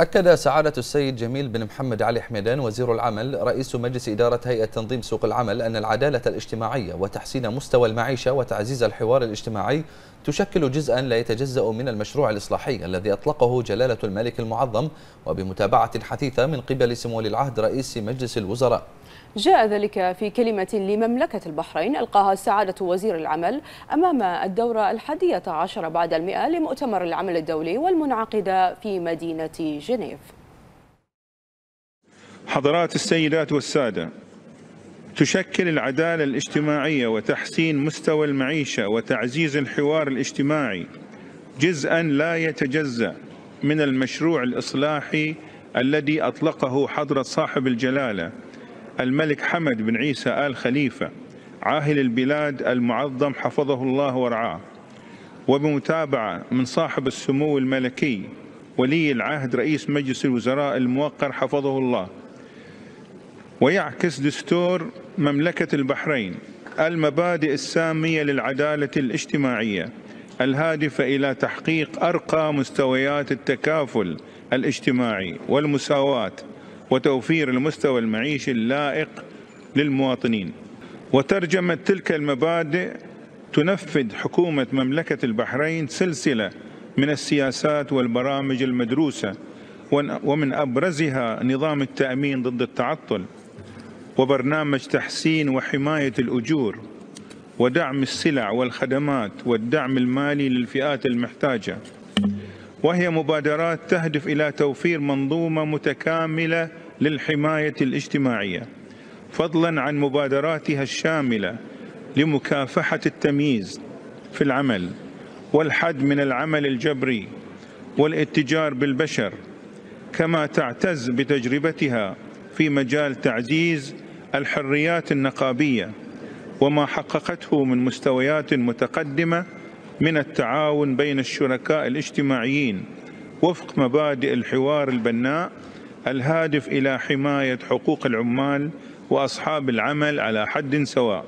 أكد سعادة السيد جميل بن محمد علي حميدان وزير العمل رئيس مجلس إدارة هيئة تنظيم سوق العمل أن العدالة الاجتماعية وتحسين مستوى المعيشة وتعزيز الحوار الاجتماعي تشكل جزءا لا يتجزأ من المشروع الإصلاحي الذي أطلقه جلالة الملك المعظم وبمتابعة حثيثة من قبل سمو العهد رئيس مجلس الوزراء. جاء ذلك في كلمة لمملكة البحرين ألقاها سعادة وزير العمل أمام الدورة الحادية عشر بعد المئة لمؤتمر العمل الدولي والمنعقدة في مدينة جنيف. حضرات السيدات والسادة تشكل العدالة الاجتماعية وتحسين مستوى المعيشة وتعزيز الحوار الاجتماعي جزءا لا يتجزأ من المشروع الإصلاحي الذي أطلقه حضرة صاحب الجلالة الملك حمد بن عيسى آل خليفة عاهل البلاد المعظم حفظه الله ورعاه. وبمتابعة من صاحب السمو الملكي ولي العهد رئيس مجلس الوزراء الموقر حفظه الله. ويعكس دستور مملكة البحرين المبادئ السامية للعدالة الاجتماعية الهادفة إلى تحقيق أرقى مستويات التكافل الاجتماعي والمساواة وتوفير المستوى المعيشي اللائق للمواطنين. وترجمت تلك المبادئ تنفذ حكومة مملكة البحرين سلسلة من السياسات والبرامج المدروسة ومن أبرزها نظام التأمين ضد التعطل وبرنامج تحسين وحماية الأجور ودعم السلع والخدمات والدعم المالي للفئات المحتاجة. وهي مبادرات تهدف إلى توفير منظومة متكاملة للحماية الاجتماعية. فضلا عن مبادراتها الشاملة لمكافحة التمييز في العمل والحد من العمل الجبري والاتجار بالبشر كما تعتز بتجربتها في مجال تعزيز الحريات النقابية وما حققته من مستويات متقدمة من التعاون بين الشركاء الاجتماعيين وفق مبادئ الحوار البناء الهادف إلى حماية حقوق العمال وأصحاب العمل على حد سواء.